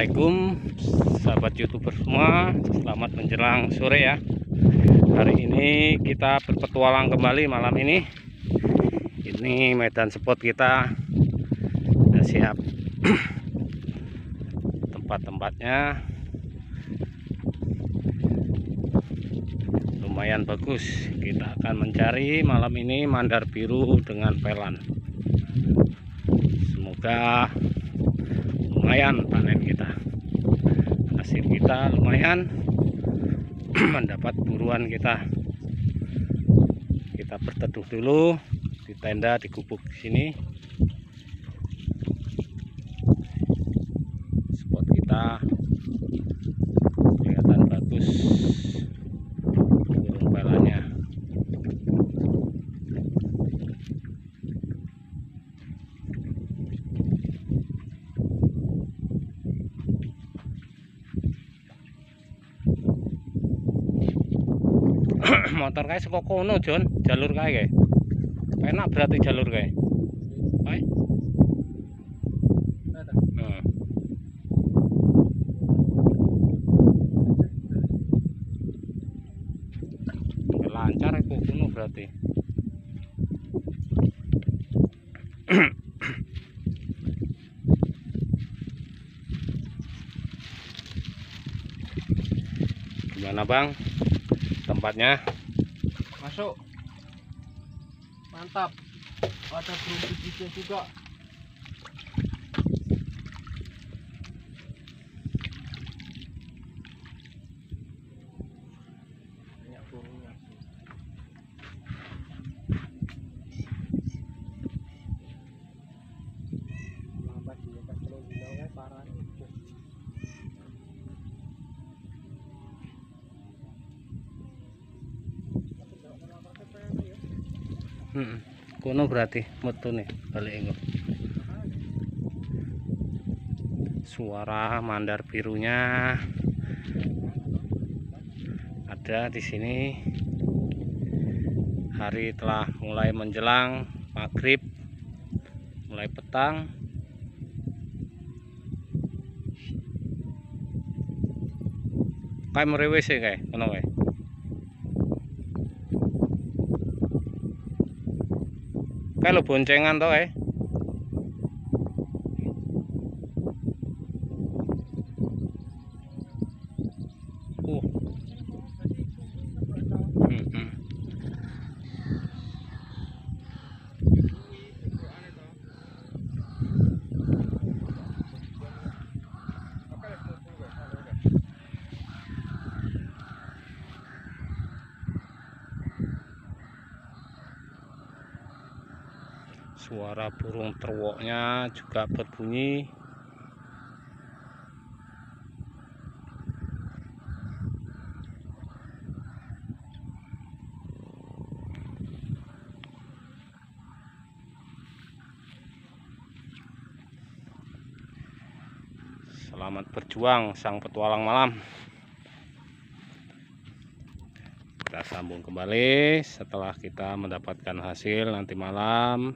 Assalamualaikum sahabat youtuber semua. Selamat menjelang sore ya. Hari ini kita berpetualang kembali malam ini. Ini medan spot kita. Sudah siap. Tempat-tempatnya. Lumayan bagus. Kita akan mencari malam ini mandar biru dengan pelan. Semoga lumayan panen hasil kita lumayan. Mendapat buruan kita. Kita berteduh dulu di tenda di gubuk sini. Spot kita kelihatan bagus burung pelanya motor kae saka kono jalur kae kae. Enak berarti jalur kae. Heeh. lancar kono berarti. Gimana bang tempatnya. Masuk. Mantap. Ada burung juga Kono berarti metu nih balik engko. Suara mandar birunya ada di sini. Hari telah mulai menjelang maghrib, mulai petang. Kayak merewes ya kayak, kono kayak. Lo boncengan toh eh. Suara burung terwoknya juga berbunyi. Selamat berjuang sang petualang malam. Kita sambung kembali setelah kita mendapatkan hasil nanti malam